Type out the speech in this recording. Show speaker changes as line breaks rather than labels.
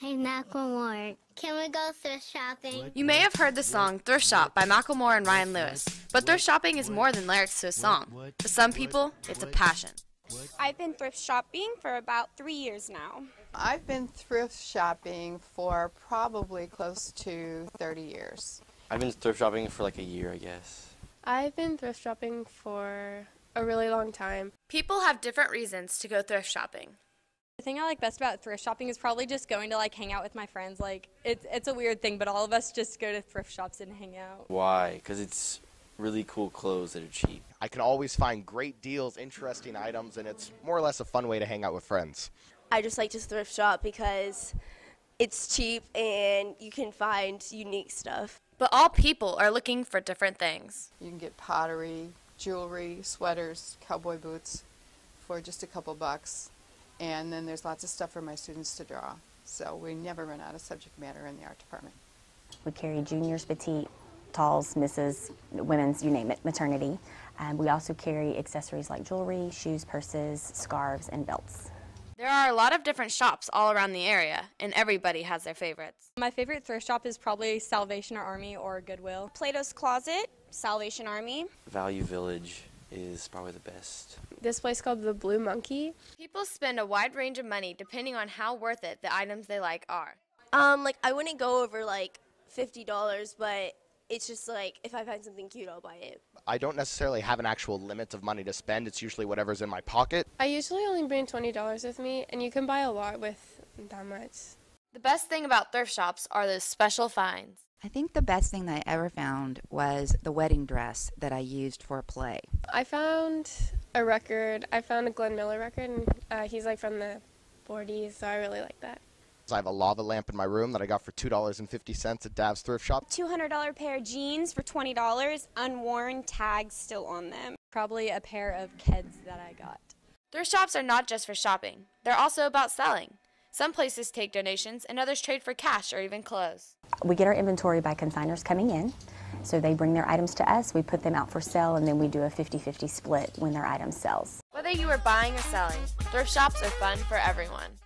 Hey, Macklemore, can we go thrift shopping?
You may have heard the song Thrift Shop by Macklemore and Ryan Lewis, but thrift shopping is more than lyrics to a song. For some people, it's a passion.
I've been thrift shopping for about three years now.
I've been thrift shopping for probably close to 30 years.
I've been thrift shopping for like a year, I guess.
I've been thrift shopping for a really long time.
People have different reasons to go thrift shopping.
The thing I like best about thrift shopping is probably just going to like hang out with my friends. Like it's it's a weird thing, but all of us just go to thrift shops and hang out.
Why? Because it's really cool clothes that are cheap.
I can always find great deals, interesting items, and it's more or less a fun way to hang out with friends.
I just like to thrift shop because it's cheap and you can find unique stuff.
But all people are looking for different things.
You can get pottery, jewelry, sweaters, cowboy boots for just a couple bucks. And then there's lots of stuff for my students to draw. So we never run out of subject matter in the art department.
We carry juniors, petite, talls, misses, women's, you name it, maternity. And we also carry accessories like jewelry, shoes, purses, scarves, and belts.
There are a lot of different shops all around the area, and everybody has their favorites.
My favorite thrift shop is probably Salvation Army or Goodwill.
Plato's Closet, Salvation Army.
Value Village is probably the best.
This place called the Blue Monkey.
People spend a wide range of money depending on how worth it the items they like are.
Um, like I wouldn't go over like fifty dollars, but it's just like if I find something cute, I'll buy it.
I don't necessarily have an actual limit of money to spend. It's usually whatever's in my pocket.
I usually only bring twenty dollars with me, and you can buy a lot with that much.
The best thing about thrift shops are those special finds.
I think the best thing that I ever found was the wedding dress that I used for a play.
I found a record. I found a Glenn Miller record, and uh, he's like from the 40s, so I really like that.
I have a lava lamp in my room that I got for $2.50 at Dav's thrift shop.
$200 pair of jeans for $20, unworn, tags still on them.
Probably a pair of Keds that I got.
Thrift shops are not just for shopping, they're also about selling. Some places take donations and others trade for cash or even clothes.
We get our inventory by consigners coming in. So they bring their items to us, we put them out for sale, and then we do a 50 50 split when their item sells.
Whether you are buying or selling, thrift shops are fun for everyone.